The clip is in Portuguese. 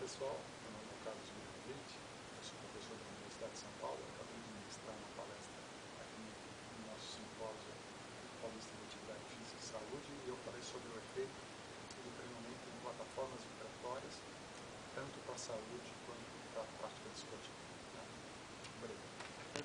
pessoal, meu nome é Carlos Mirkovich, eu sou professor da Universidade de São Paulo, acabei de ministrar uma palestra aqui no nosso simpósio Paulista de Atividade Física e Saúde e eu falei sobre o efeito do treinamento em plataformas vibratórias, tanto para a saúde